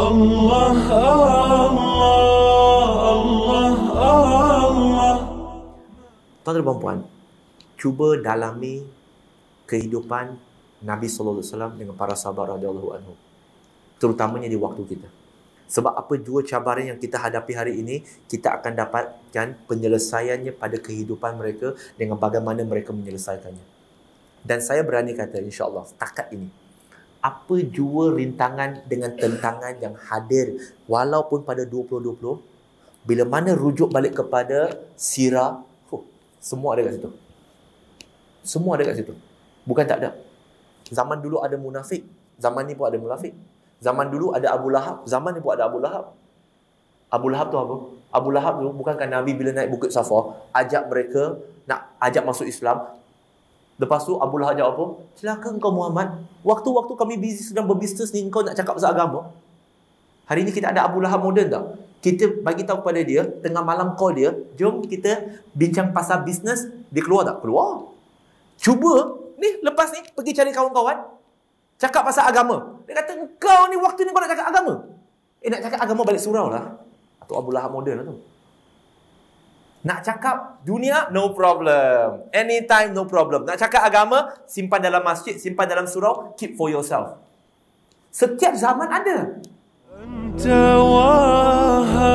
Allah Allah Allah Allah Tuan-tuan dan puan, cuba dalami kehidupan Nabi sallallahu alaihi wasallam dengan para sahabat radhiyallahu anhu. Terutamanya di waktu kita. Sebab apa dua cabaran yang kita hadapi hari ini, kita akan dapatkan penyelesaiannya pada kehidupan mereka dengan bagaimana mereka menyelesaikannya. Dan saya berani kata insya-Allah setakat ini apa jua rintangan dengan tentangan yang hadir walaupun pada 2020 bila mana rujuk balik kepada sirah huh, semua ada kat situ. Semua ada kat situ. Bukan tak ada. Zaman dulu ada munafik zaman ni pun ada munafik. Zaman dulu ada Abu Lahab zaman ni pun ada Abu Lahab. Abu Lahab tu apa? Abu Lahab tu bukankah Nabi bila naik Bukit Safa ajak mereka nak ajak masuk Islam Lepas tu Abu Lahab jawab apa? Silakan kau Muhammad. Waktu-waktu kami busy sedang berbisnes ni kau nak cakap pasal agama. Hari ni kita ada Abu Lahab moden tak? Kita bagi tahu kepada dia, tengah malam call dia, jom kita bincang pasal bisnes, dia keluar tak? Keluar. Cuba ni lepas ni pergi cari kawan-kawan, cakap pasal agama. Dia kata, kau ni waktu ni kau nak cakap agama. Eh nak cakap agama balik surau lah. Atau Abu Lahab moden lah tu. Nak cakap dunia, no problem. Anytime, no problem. Nak cakap agama, simpan dalam masjid, simpan dalam surau, keep for yourself. Setiap zaman ada. Entah, wahai.